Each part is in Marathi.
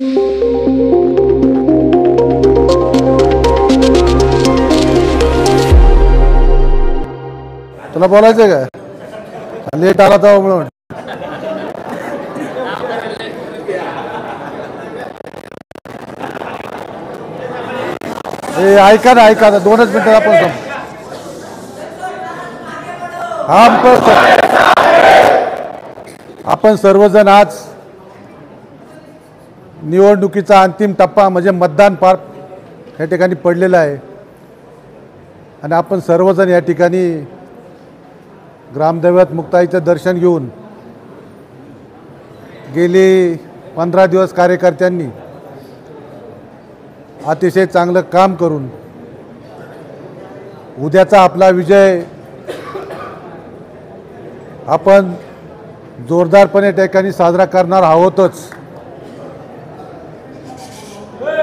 तुला बोलायचं का लेट आला तर म्हणून ऐका ना ऐका ना दोनच मिनिटात आपण संप हा आपण आपण सर्वजण आज निवडणुकीचा अंतिम टप्पा म्हणजे मतदान पार या ठिकाणी पडलेला आहे. आणि आपण सर्वजण या ठिकाणी ग्रामदैवत मुक्ताईचं दर्शन घेऊन गेली पंधरा दिवस कार्यकर्त्यांनी. अतिशय चांगलं काम करून. उद्याचा आपला विजय आपण जोरदारपणे त्या ठिकाणी साजरा करणार आहोतच.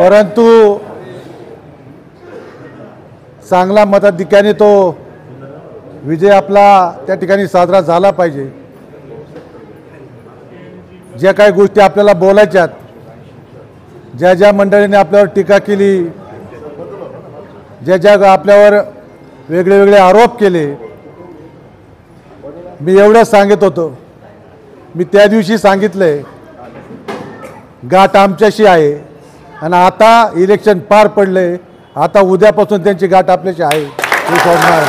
परंतु चांगला मताधिक्याने तो विजय आपला त्या ठिकाणी साजरा झाला पाहिजे. ज्या काही गोष्टी आपल्याला बोलायच्यात ज्या ज्या मंडळीने आपल्यावर टीका केली ज्या ज्या आपल्यावर वेगळे वेगळे आरोप केले मी एवढंच सांगत होतो. मी त्या दिवशी सांगितलंय गाठ आमच्याशी आहे. आणि आता इलेक्शन पार पडले आता उद्यापासून त्यांची गाठ आपल्याशी आहे. ते सोडणार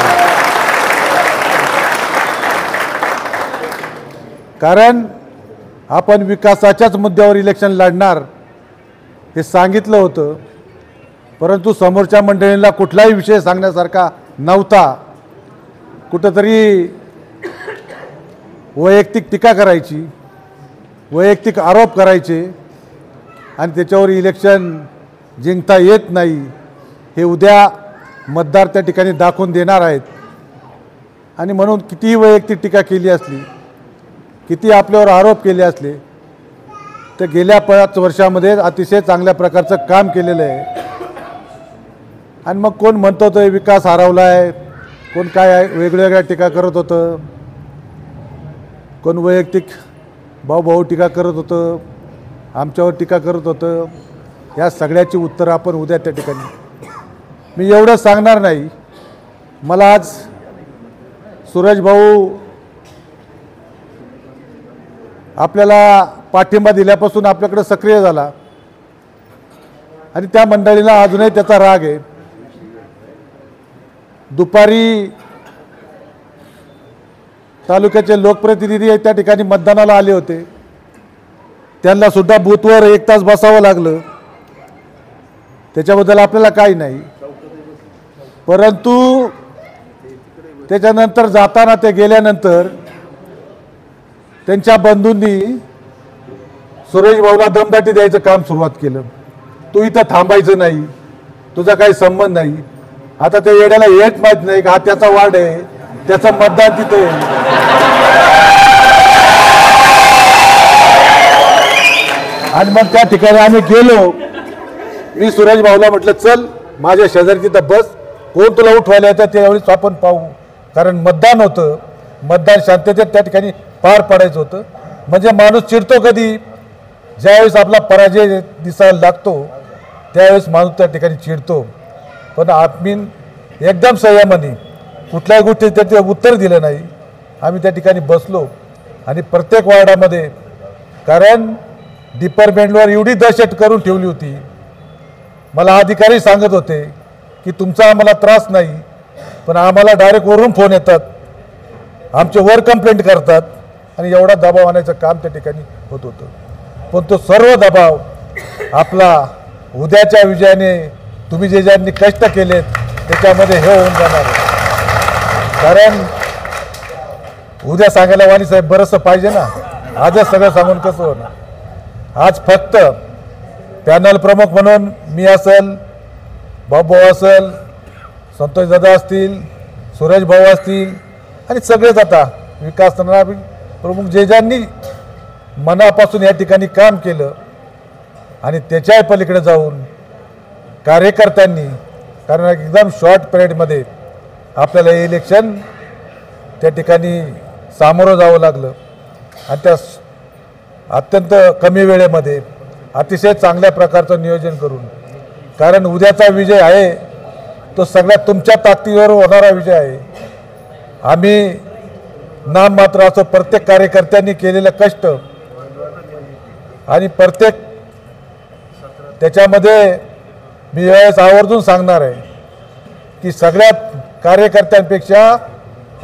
कारण आपण विकासाच्याच मुद्द्यावर इलेक्शन लढणार हे सांगितलं होतं. परंतु समोरच्या मंडळींना कुठलाही विषय सांगण्यासारखा नव्हता. कुठंतरी वैयक्तिक टीका करायची वैयक्तिक आरोप करायचे आणि त्याच्यावर इलेक्शन जिंकता येत नाही हे उद्या मतदार त्या ठिकाणी दाखवून देणार आहेत. आणि म्हणून कितीही वैयक्तिक टीका केली असली किती आपल्यावर आरोप केले असले तर गेल्या पाच वर्षामध्ये अतिशय चांगल्या प्रकारचं काम केलेलं आहे. आणि मग कोण म्हणतो तो विकास हरवला आहे कोण काय आहे वेगवेगळ्या टीका करत होतं कोण वैयक्तिक भाऊभाऊ टीका करत होतं आमच्यावर टीका करत होतं. या सगळ्याची उत्तरं आपण उद्या त्या ठिकाणी. मी एवढं सांगणार नाही. मला आज सूरज भाऊ आपल्याला पाठिंबा दिल्यापासून आपल्याकडे सक्रिय झाला. आणि त्या मंडळीला अजूनही त्याचा राग आहे. दुपारी तालुक्याचे लोकप्रतिनिधी त्या ठिकाणी मतदानाला आले होते. त्यांना सुद्धा बूथवर एक तास बसावं लागलं. त्याच्याबद्दल आपल्याला काही नाही. परंतु त्याच्यानंतर जाताना ते गेल्यानंतर त्यांच्या बंधूंनी सुरेश भाऊला दमदाटी द्यायचं काम सुरुवात केलं. तू इथं थांबायचं नाही. तुझा काही संबंध नाही. आता त्या येड्याला हेच माहीत नाही का हा त्याचा वार्ड आहे. त्याचं मतदान तिथे आणि मग त्या ठिकाणी आम्ही गेलो. मी सुरेश भाऊला म्हटलं चल माझ्या शेजारी तिथं बस. कोण तुला उठवायला येतं त्यावेळेस आपण पाहू. कारण मतदान होतं. मतदान शांततेत त्या ठिकाणी पार पाडायचं होतं. म्हणजे माणूस चिडतो कधी. ज्यावेळेस आपला पराजय दिसायला लागतो त्यावेळेस माणूस त्या ठिकाणी चिडतो. पण आम्ही एकदम संयमाने कुठल्याही गोष्टी त्याचे उत्तर दिलं नाही. आम्ही त्या ठिकाणी बसलो. आणि प्रत्येक वार्डामध्ये कारण डिपार्टमेंटवर एवढी दहशत करून ठेवली होती. मला अधिकारी सांगत होते की तुमचा आम्हाला त्रास नाही पण आम्हाला डायरेक्ट वरून फोन येतात. आमचे वर कंप्लेंट करतात आणि एवढा दबाव आणायचं काम त्या ठिकाणी होत होतं. पण तो सर्व दबाव आपला उद्याच्या विजयाने तुम्ही जे ज्यांनी कष्ट केलेत त्याच्यामध्ये हे होऊन जाणार कारण उद्या सांगायला वाणी साहेब बरंचसं पाहिजे ना. आजच सगळं सांगून कसं होणार? आज फक्त पॅनल प्रमुख म्हणून मी असेल भाऊ असेल संतोष दादा असतील सुरेश भाऊ असतील आणि सगळेच आता विकास प्रमुख जे ज्यांनी मनापासून या ठिकाणी काम केलं आणि त्याच्याही पलीकडे जाऊन कार्यकर्त्यांनी कारण एकदम शॉर्ट पिरियडमध्ये आपल्याला हे इलेक्शन त्या ठिकाणी सामोरं जावं लागलं. आणि त्या अत्यंत कमी वेळेमध्ये अतिशय चांगल्या प्रकारचं नियोजन करून. कारण उद्याचा विजय आहे तो सगळ्यात तुमच्या ताकदीवर होणारा विजय आहे. आम्ही नाम मात्र असो प्रत्येक कार्यकर्त्यांनी केलेलं कष्ट आणि प्रत्येक त्याच्यामध्ये मी यावेळेस आवर्जून सांगणार आहे की सगळ्या कार्यकर्त्यांपेक्षा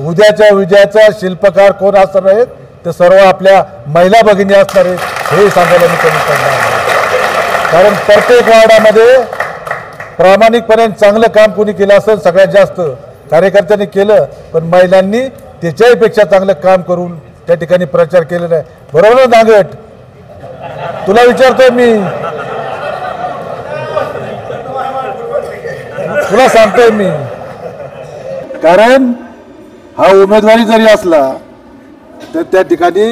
उद्याच्या विजयाचा शिल्पकार कोण असणार आहेत? ते सर्व आपल्या महिला भगिनी असणार आहेत हे सांगायला मी कमी पडणार कारण प्रत्येक वार्डामध्ये प्रामाणिकपणे चांगलं काम कोणी केलं असेल सगळ्यात जास्त कार्यकर्त्यांनी केलं पण महिलांनी त्याच्याही पेक्षा चांगलं काम करून त्या ठिकाणी प्रचार केलेला आहे. बरोबर ना नागट? तुला विचारतोय मी. तुला सांगतोय मी. कारण हा उमेदवारी जरी असला तर त्या ठिकाणी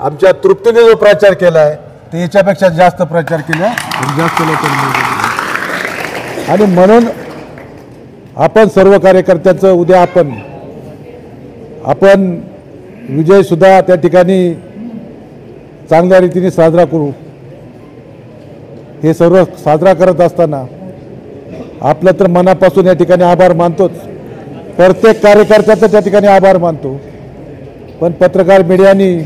आमच्या तृप्तीने जो प्रचार केला आहे ते याच्यापेक्षा जास्त प्रचार केला आणि जास्त लोकांनी आणि म्हणून आपण सर्व कार्यकर्त्यांचं उद्या आपण आपण विजयसुद्धा त्या ठिकाणी चांगल्या रीतीने साजरा करू. हे सर्व साजरा करत असताना आपलं तर मनापासून या ठिकाणी आभार मानतोच. प्रत्येक कार्यकर्त्याचा त्या ठिकाणी आभार मानतो. पण पत्रकार मीडियानी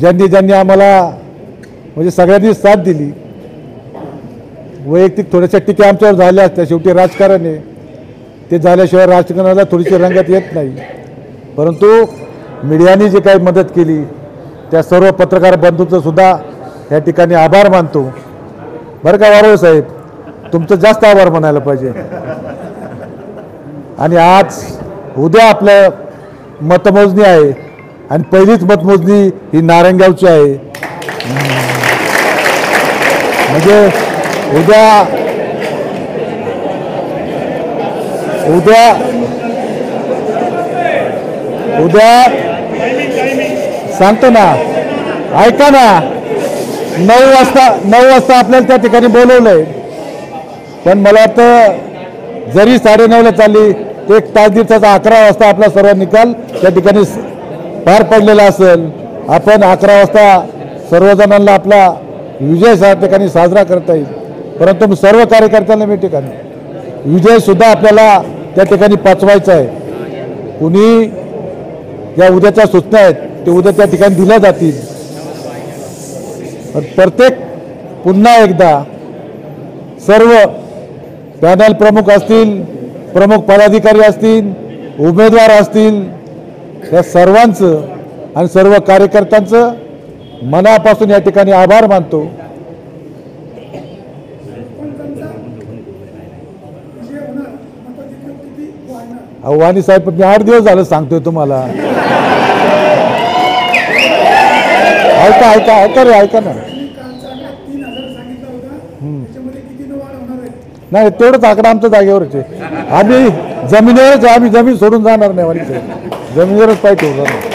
ज्यांनी ज्यांनी आम्हाला म्हणजे सगळ्यांनी साथ दिली वैयक्तिक थोड्याशा टीका आमच्यावर झाल्या असत्या शेवटी राजकारण आहे. ते झाल्याशिवाय राजकारणाला थोडीशी रंगत येत नाही. परंतु मीडियाने जी काही मदत केली त्या सर्व पत्रकार बंधूंचं सुद्धा या ठिकाणी आभार मानतो. बरं का वारव साहेब? तुमचं जास्त आभार मानायला पाहिजे. आणि आज उद्या आपलं मतमोजणी आहे आणि पहिलीच मतमोजणी ही नारायणगावची आहे. म्हणजे उद्या उद्या उद्या सांगतो ना ऐका ना नऊ वाजता नऊ वाजता आपल्याला त्या ठिकाणी बोलवलंय. पण मला वाटतं जरी साडेनऊला चालली एक तास दिवसाचा अकरा वाजता आपला सर्व निकाल त्या ठिकाणी पार पडलेला असेल. आपण अकरा वाजता सर्वजणांना आपला विजय त्या ठिकाणी साजरा करता येईल. परंतु सर्व कार्यकर्त्यांना मी ठिकाणी विजयसुद्धा आपल्याला त्या ठिकाणी पाचवायचा आहे. कुणी ज्या उद्याच्या सूचना आहेत ते उद्या त्या ठिकाणी दिल्या जातील. प्रत्येक पुन्हा एकदा सर्व पॅनल प्रमुख असतील प्रमुख पदाधिकारी असतील उमेदवार असतील या सर्वांचं आणि सर्व कार्यकर्त्यांचं मनापासून या ठिकाणी आभार मानतो. वाणी साहेब मी आठ दिवस झालं सांगतोय तुम्हाला. ऐका ऐका ऐका रे ऐका ना तीन हजार सांगितला होता त्याच्यामध्ये किती न वाढ होणार आहे नाही तेवढंच आकडा आमच्या जागेवरच. आहे आम्ही जमिनीवरच आम्ही जमीन सोडून जाणार नाही वाणी जमिनीवरच पाहिजे ठेवणार नाही.